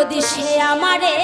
যদি সে আমারে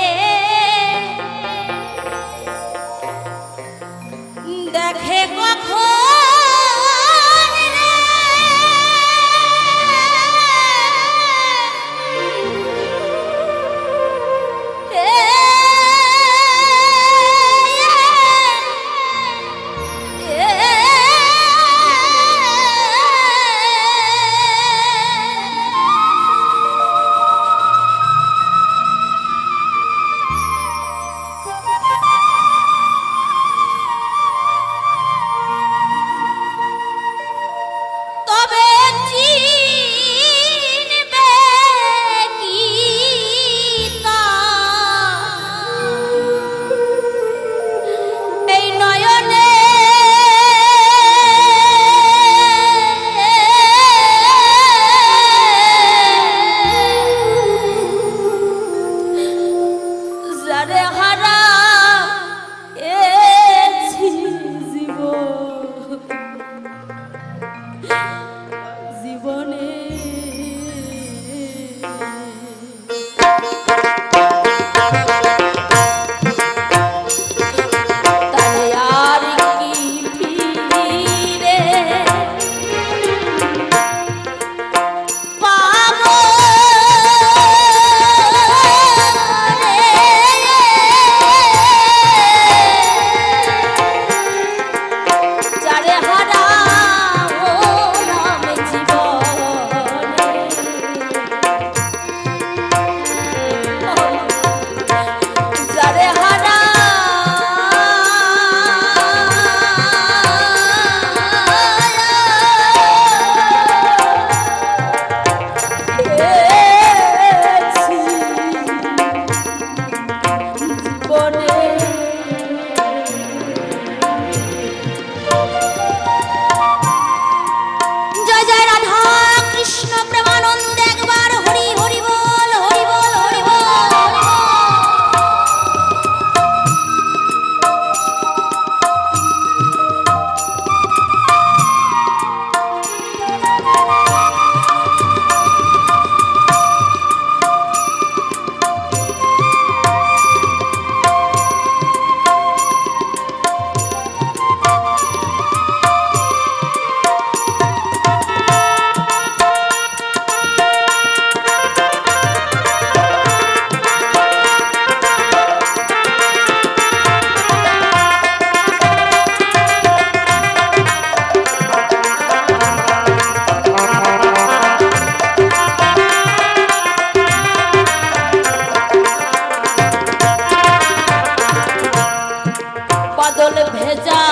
ভেজা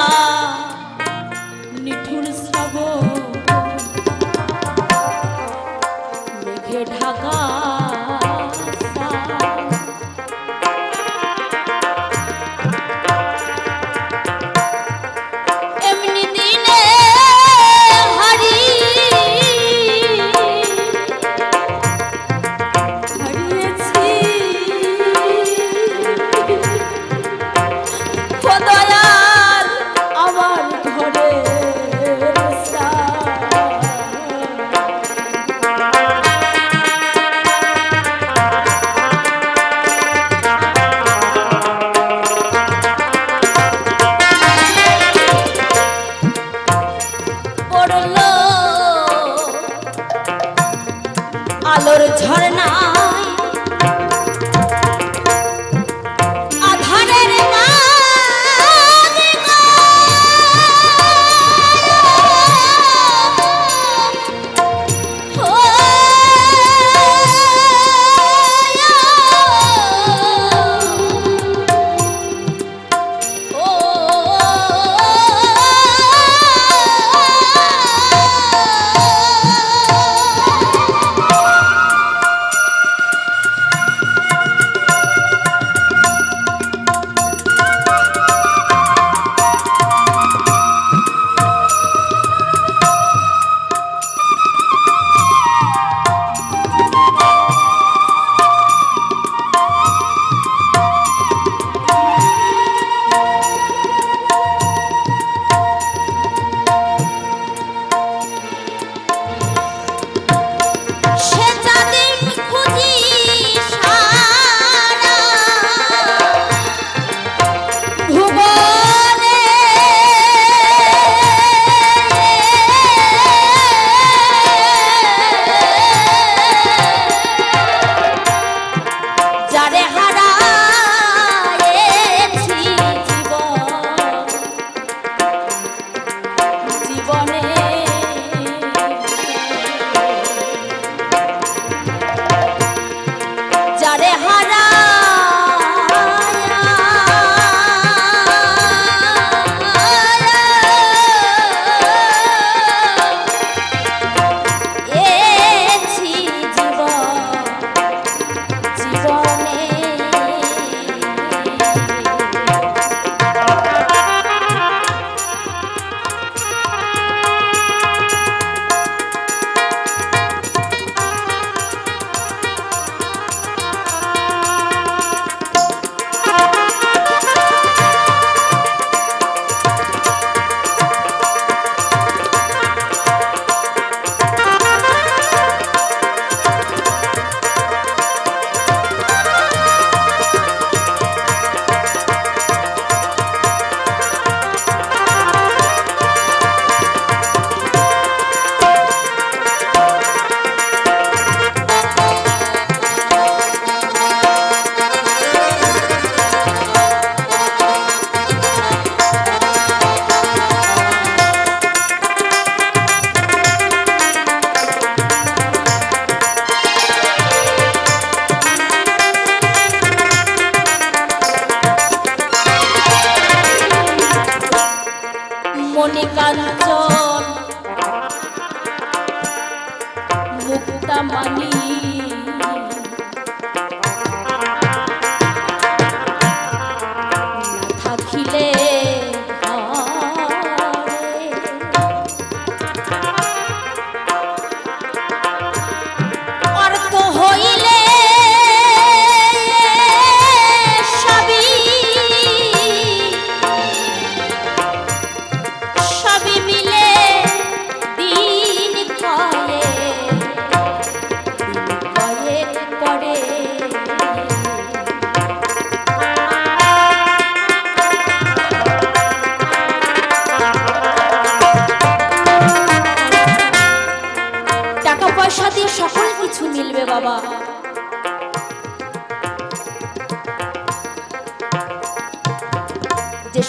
নিঠুর শ্রাব আলোর ঝর্ণায়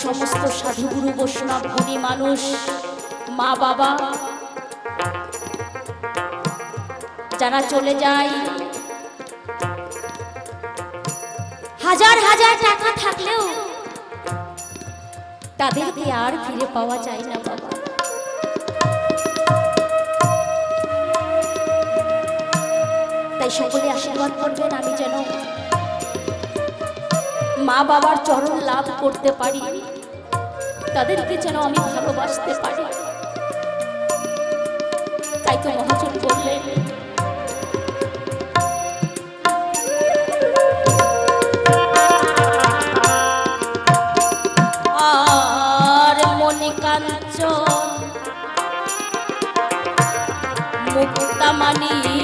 সমস্ত সাধুগুরু বৈষ্ণব গুণী মানুষ, মা বাবা, যারা চলে যায়। হাজার হাজার টাকা থাকলেও তাদেরকে আর ফিরে পাওয়া যায় না বাবা। তাই সকলে আশীর্বাদ করবেন, আমি যেন মা বাবার চরণ লাভ করতে পারি। তাদেরকে যেন আমি ভালোবাসতে পারি। তাই তো মহাজন বললেন আর মনে কাঞ্চন মুক্তামানি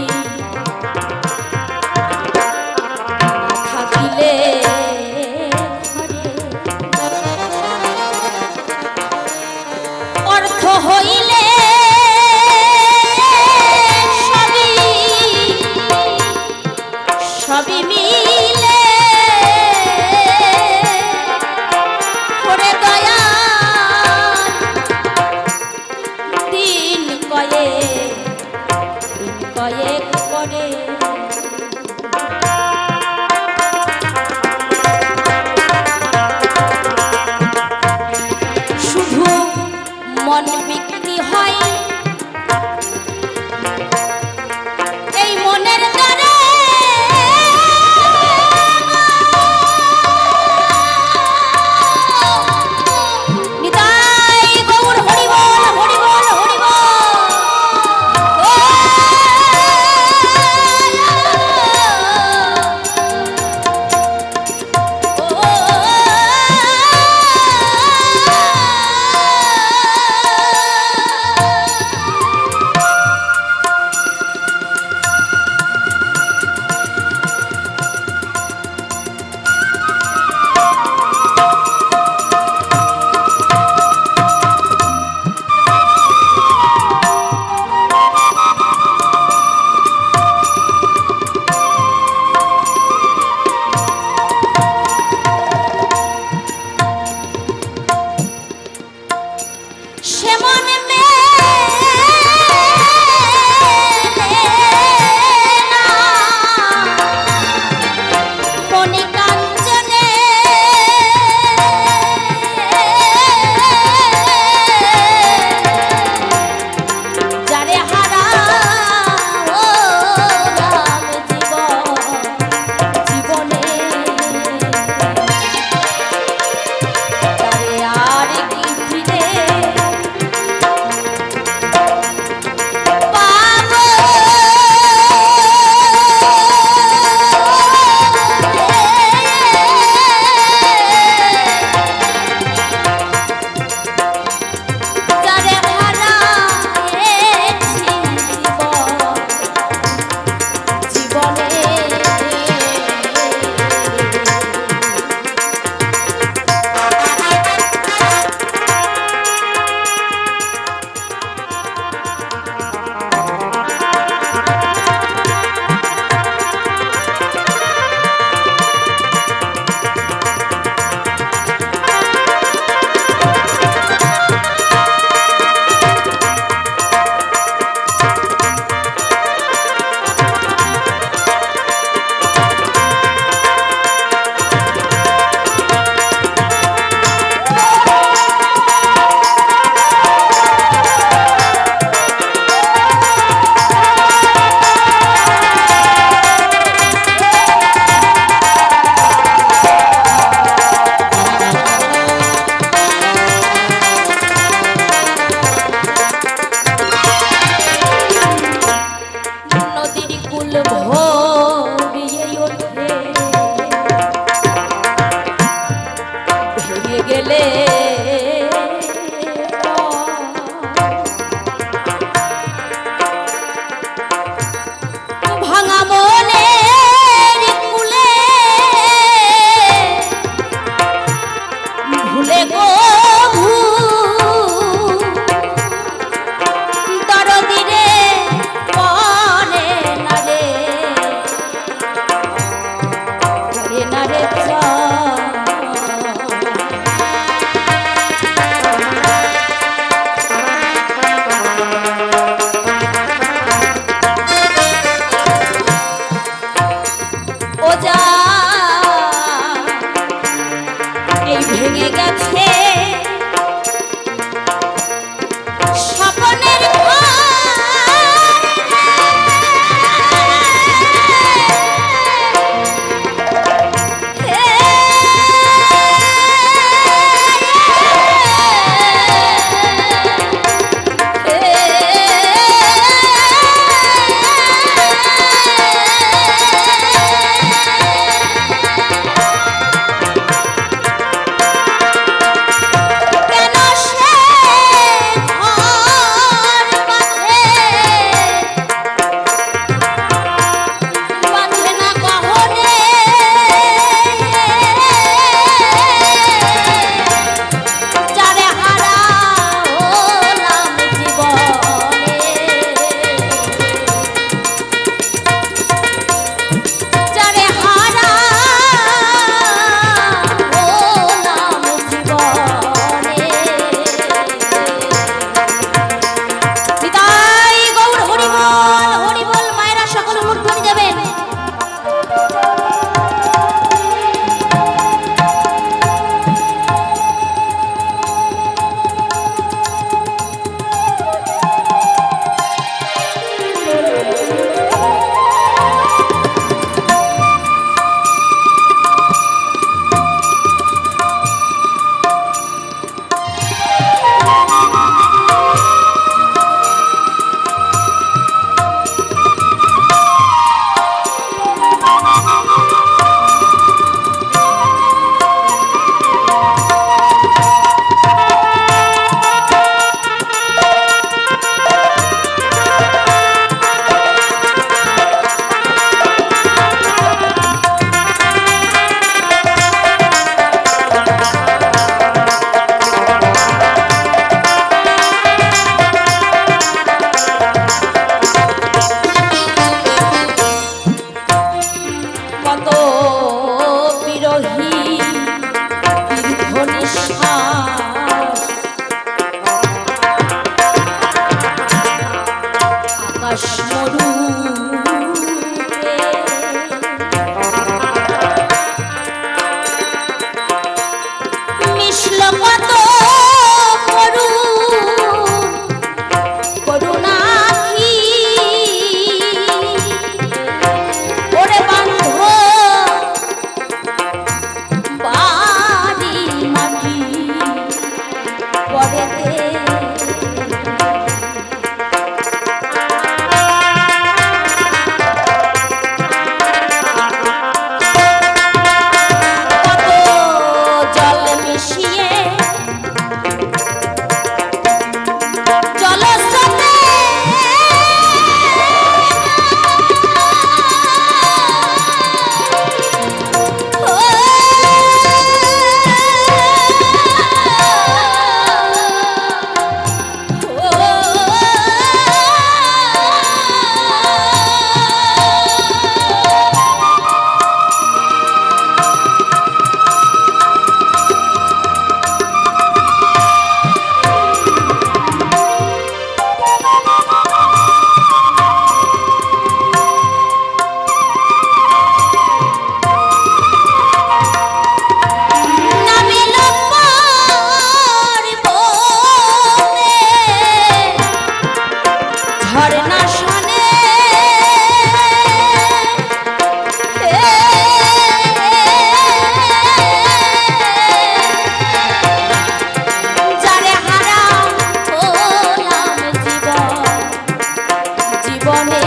bonnet.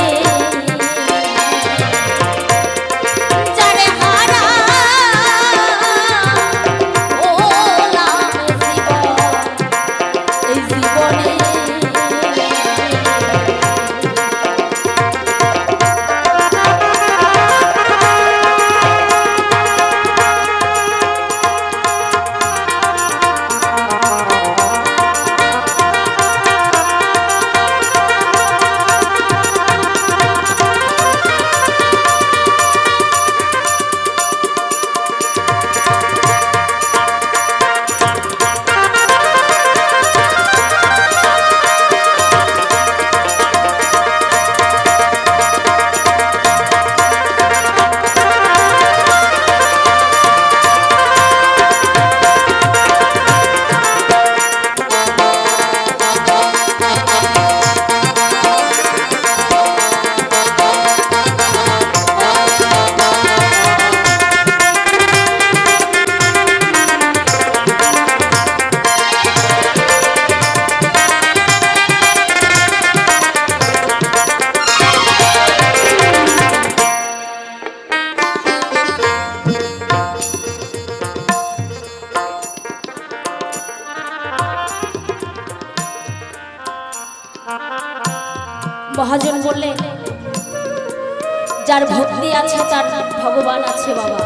তার ভগবান আছে বাবা।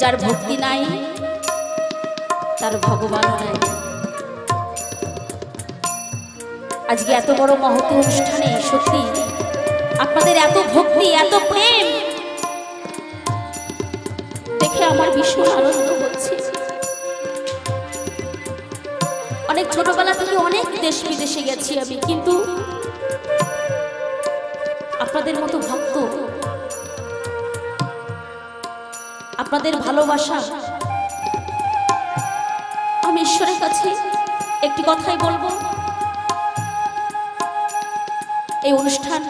যার ভক্তি নাই, তার ভগবান নাই। আজকে এত বড় মহৎ অনুষ্ঠানে সত্যি আপনাদের এত ভক্তি, এত প্রেম দেখে আমার ভীষণ আনন্দ হচ্ছে। অনেক ছোটবেলা থেকে অনেক দেশ বিদেশে গেছি আমি, কিন্তু আপনাদের মতো ভক্ত আপনাদের ভালোবাসা। আমি ঈশ্বরের কাছে একটি কথাই বলব। এই অনুষ্ঠান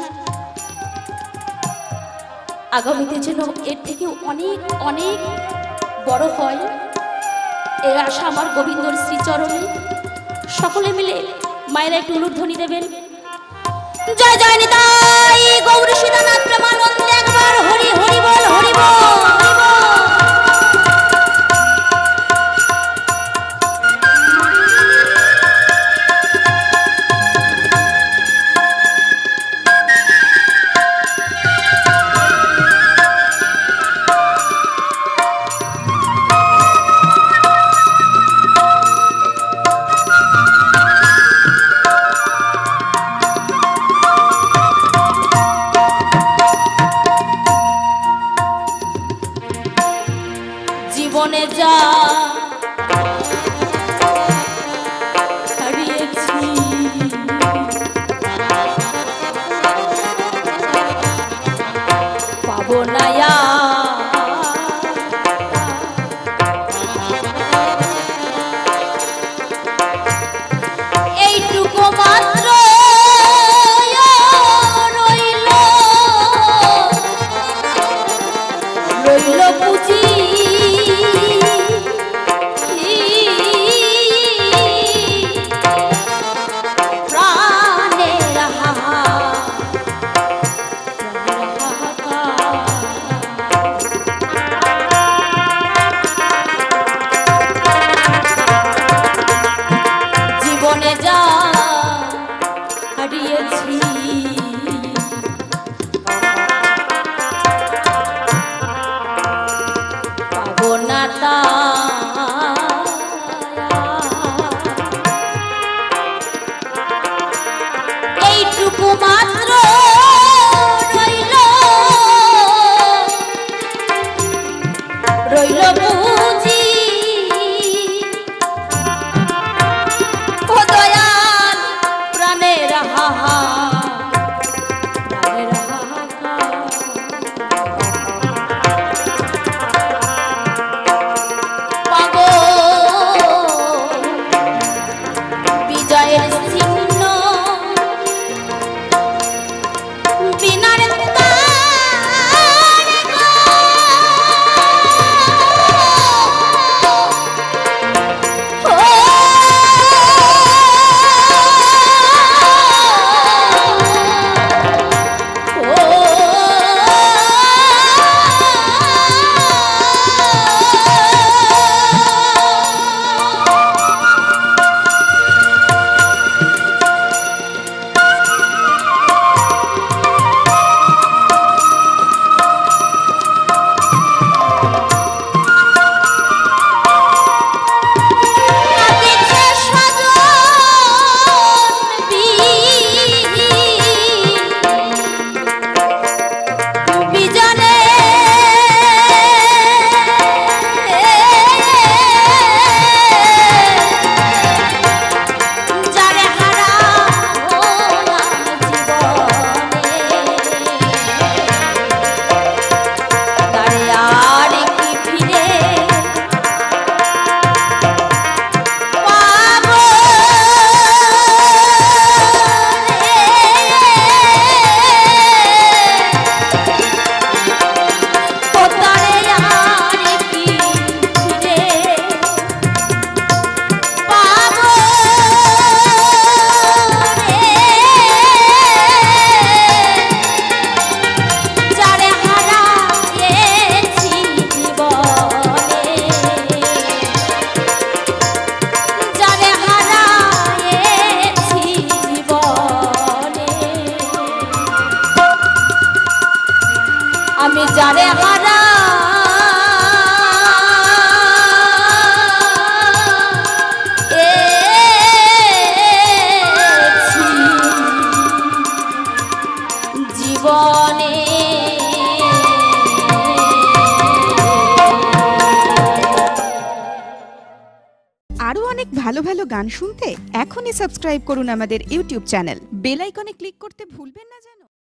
আগামীতে যেন এর থেকে অনেক অনেক বড় হয়। এর আশা আমার গোবিন্দর শ্রীচরণে। সকলে মিলে মায়েরা একটু উলুধ্বনি দেবেন। জয় জয় নিতাই গৌর সীতানাথ প্রেমানন্দ একবার। হরি হরি বল হরি বল। হরি সাবস্ক্রাইব করুন আমাদের ইউটিউব চ্যানেল। বেল আইকনে ক্লিক করতে ভুলবেন না।